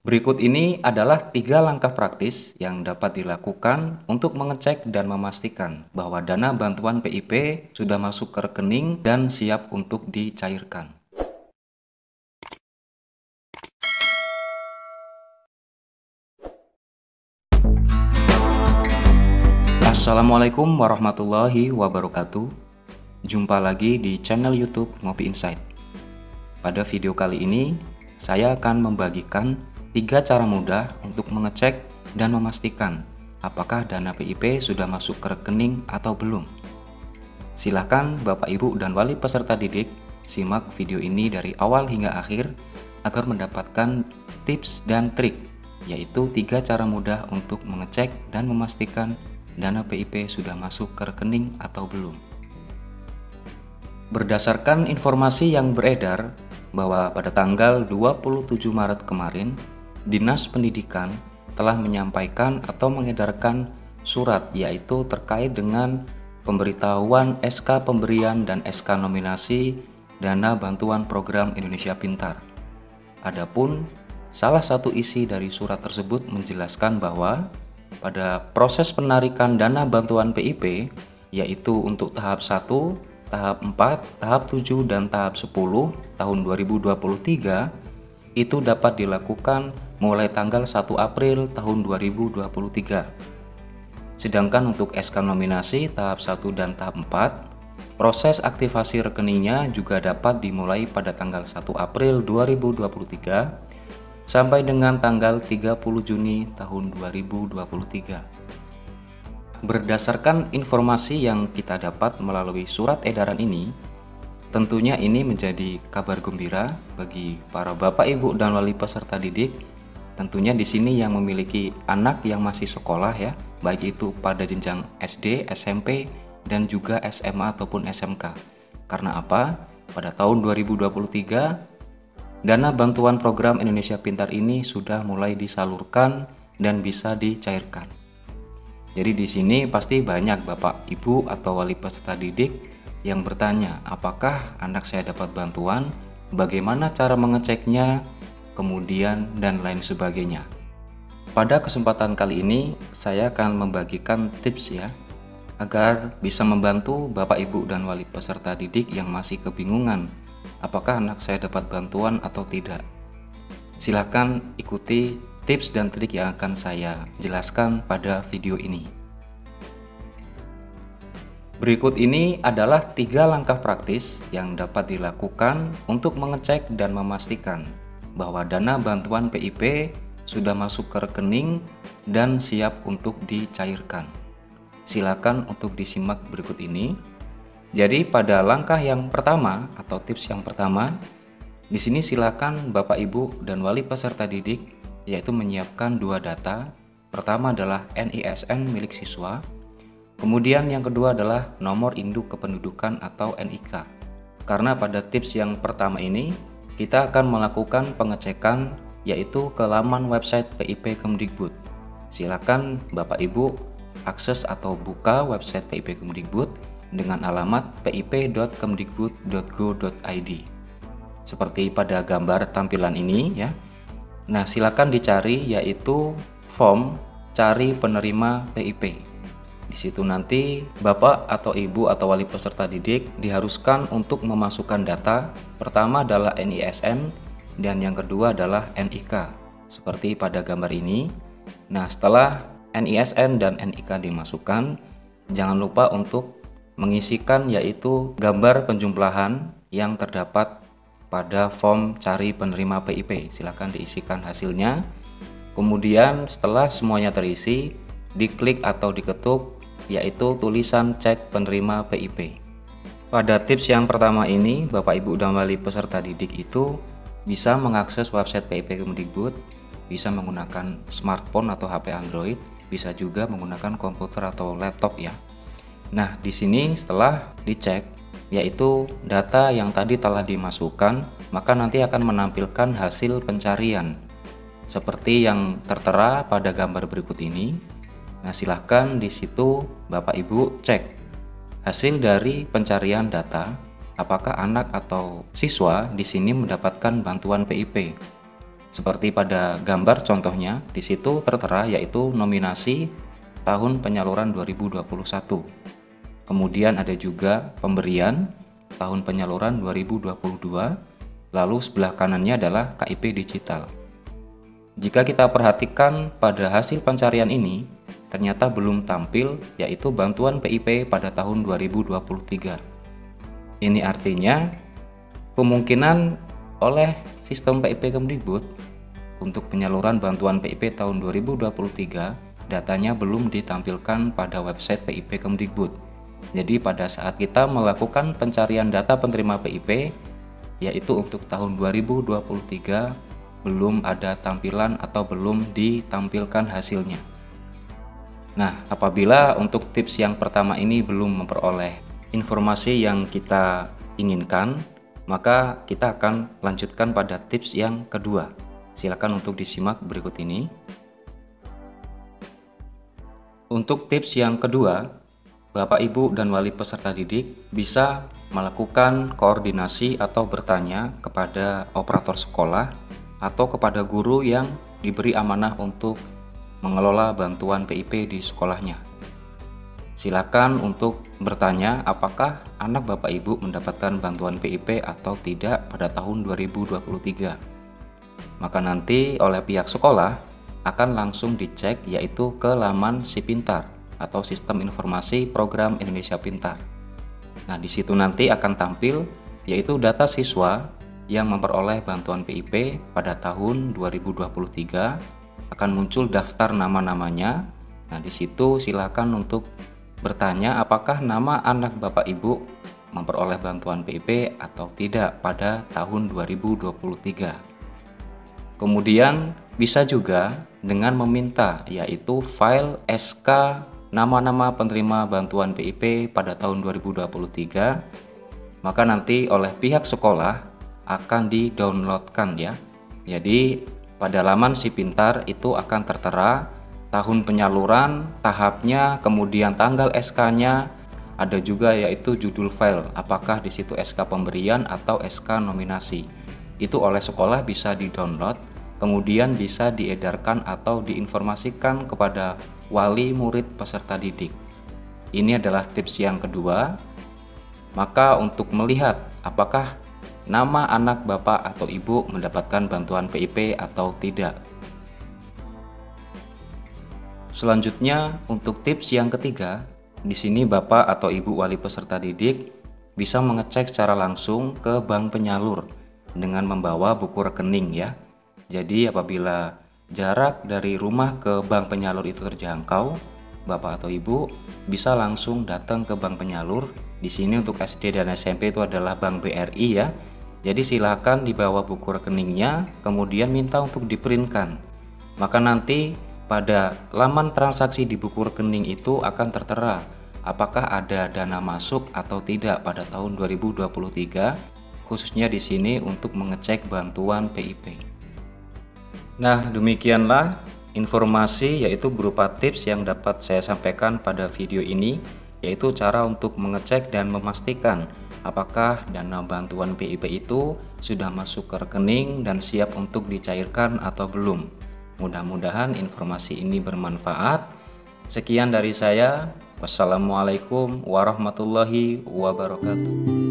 Berikut ini adalah tiga langkah praktis yang dapat dilakukan untuk mengecek dan memastikan bahwa dana bantuan PIP sudah masuk ke rekening dan siap untuk dicairkan. Assalamualaikum warahmatullahi wabarakatuh. Jumpa lagi di channel YouTube Ngopi Insight. Pada video kali ini, saya akan membagikan tiga cara mudah untuk mengecek dan memastikan apakah dana PIP sudah masuk ke rekening atau belum. Silahkan Bapak Ibu dan wali peserta didik simak video ini dari awal hingga akhir agar mendapatkan tips dan trik yaitu tiga cara mudah untuk mengecek dan memastikan dana PIP sudah masuk ke rekening atau belum. Berdasarkan informasi yang beredar bahwa pada tanggal 27 Maret kemarin, Dinas Pendidikan telah menyampaikan atau mengedarkan surat yaitu terkait dengan pemberitahuan SK pemberian dan SK nominasi dana bantuan program Indonesia Pintar. Adapun salah satu isi dari surat tersebut menjelaskan bahwa pada proses penarikan dana bantuan PIP yaitu untuk tahap 1, tahap 4, tahap 7 dan tahap 10 tahun 2023 itu dapat dilakukan mulai tanggal 1 April tahun 2023. Sedangkan untuk SK nominasi tahap 1 dan tahap 4, proses aktivasi rekeningnya juga dapat dimulai pada tanggal 1 April 2023 sampai dengan tanggal 30 Juni tahun 2023. Berdasarkan informasi yang kita dapat melalui surat edaran ini, tentunya ini menjadi kabar gembira bagi para bapak ibu dan wali peserta didik. Tentunya di sini yang memiliki anak yang masih sekolah ya, baik itu pada jenjang SD, SMP, dan juga SMA ataupun SMK. Karena apa? Pada tahun 2023 Dana bantuan program Indonesia Pintar ini sudah mulai disalurkan dan bisa dicairkan. Jadi di sini pasti banyak Bapak, Ibu atau wali peserta didik yang bertanya, apakah anak saya dapat bantuan? Bagaimana cara mengeceknya? Kemudian dan lain sebagainya. Pada kesempatan kali ini saya akan membagikan tips ya agar bisa membantu Bapak Ibu dan wali peserta didik yang masih kebingungan apakah anak saya dapat bantuan atau tidak. Silahkan ikuti tips dan trik yang akan saya jelaskan pada video ini. Berikut ini adalah tiga langkah praktis yang dapat dilakukan untuk mengecek dan memastikan bahwa dana bantuan PIP sudah masuk ke rekening dan siap untuk dicairkan. Silakan untuk disimak berikut ini. Jadi pada langkah yang pertama atau tips yang pertama, di sini silakan Bapak Ibu dan wali peserta didik yaitu menyiapkan dua data. Pertama adalah NISN milik siswa, kemudian yang kedua adalah nomor induk kependudukan atau NIK. Karena pada tips yang pertama ini kita akan melakukan pengecekan yaitu ke laman website PIP Kemdikbud. Silakan Bapak Ibu akses atau buka website PIP Kemdikbud dengan alamat pip.kemdikbud.go.id. Seperti pada gambar tampilan ini ya. Nah, silakan dicari yaitu form cari penerima PIP. Di situ nanti Bapak atau Ibu atau wali peserta didik diharuskan untuk memasukkan data. Pertama adalah NISN dan yang kedua adalah NIK. Seperti pada gambar ini. Nah, setelah NISN dan NIK dimasukkan, jangan lupa untuk mengisikan yaitu gambar penjumlahan yang terdapat pada form cari penerima PIP. Silakan diisikan hasilnya. Kemudian setelah semuanya terisi, diklik atau diketuk yaitu tulisan cek penerima PIP. Pada tips yang pertama ini, Bapak Ibu dan wali peserta didik itu bisa mengakses website PIP Kemdikbud, bisa menggunakan smartphone atau HP Android, bisa juga menggunakan komputer atau laptop ya. Nah, di sini setelah dicek yaitu data yang tadi telah dimasukkan, maka nanti akan menampilkan hasil pencarian seperti yang tertera pada gambar berikut ini. Nah, silahkan di situ Bapak Ibu cek hasil dari pencarian data apakah anak atau siswa di sini mendapatkan bantuan PIP. Seperti pada gambar contohnya, di situ tertera yaitu nominasi tahun penyaluran 2021. Kemudian ada juga pemberian tahun penyaluran 2022, lalu sebelah kanannya adalah KIP digital. Jika kita perhatikan pada hasil pencarian ini, ternyata belum tampil yaitu bantuan PIP pada tahun 2023. Ini artinya kemungkinan oleh sistem PIP Kemdikbud untuk penyaluran bantuan PIP tahun 2023 datanya belum ditampilkan pada website PIP Kemdikbud. Jadi pada saat kita melakukan pencarian data penerima PIP yaitu untuk tahun 2023 belum ada tampilan atau belum ditampilkan hasilnya. Nah, apabila untuk tips yang pertama ini belum memperoleh informasi yang kita inginkan, maka kita akan lanjutkan pada tips yang kedua. Silakan untuk disimak berikut ini. Untuk tips yang kedua, Bapak, Ibu, dan wali peserta didik bisa melakukan koordinasi atau bertanya kepada operator sekolah atau kepada guru yang diberi amanah untuk mengelola bantuan PIP di sekolahnya. Silakan untuk bertanya apakah anak Bapak Ibu mendapatkan bantuan PIP atau tidak pada tahun 2023. Maka nanti oleh pihak sekolah akan langsung dicek yaitu ke laman Si Pintar atau Sistem Informasi Program Indonesia Pintar. Nah, di situ nanti akan tampil yaitu data siswa yang memperoleh bantuan PIP pada tahun 2023 akan muncul daftar nama-namanya. Nah, di situ silakan untuk bertanya apakah nama anak Bapak Ibu memperoleh bantuan PIP atau tidak pada tahun 2023. Kemudian bisa juga dengan meminta yaitu file SK nama-nama penerima bantuan PIP pada tahun 2023 maka nanti oleh pihak sekolah akan di-downloadkan ya. Jadi pada laman si pintar itu akan tertera tahun penyaluran, tahapnya, kemudian tanggal SK-nya, ada juga yaitu judul file, apakah di situ SK pemberian atau SK nominasi. Itu oleh sekolah bisa di-download, kemudian bisa diedarkan atau diinformasikan kepada wali murid peserta didik. Ini adalah tips yang kedua. Maka untuk melihat apakah nama anak bapak atau ibu mendapatkan bantuan PIP atau tidak, Selanjutnya, untuk tips yang ketiga, di sini Bapak atau Ibu wali peserta didik bisa mengecek secara langsung ke bank penyalur dengan membawa buku rekening ya. Jadi apabila jarak dari rumah ke bank penyalur itu terjangkau, Bapak atau Ibu bisa langsung datang ke bank penyalur. Di sini untuk SD dan SMP itu adalah Bank BRI ya. Jadi silakan dibawa buku rekeningnya, kemudian minta untuk diprintkan. Maka nanti pada laman transaksi di buku rekening itu akan tertera apakah ada dana masuk atau tidak pada tahun 2023 khususnya di sini untuk mengecek bantuan PIP. Nah, demikianlah informasi yaitu berupa tips yang dapat saya sampaikan pada video ini yaitu cara untuk mengecek dan memastikan apakah dana bantuan PIP itu sudah masuk ke rekening dan siap untuk dicairkan atau belum. Mudah-mudahan informasi ini bermanfaat. Sekian dari saya. Wassalamualaikum warahmatullahi wabarakatuh.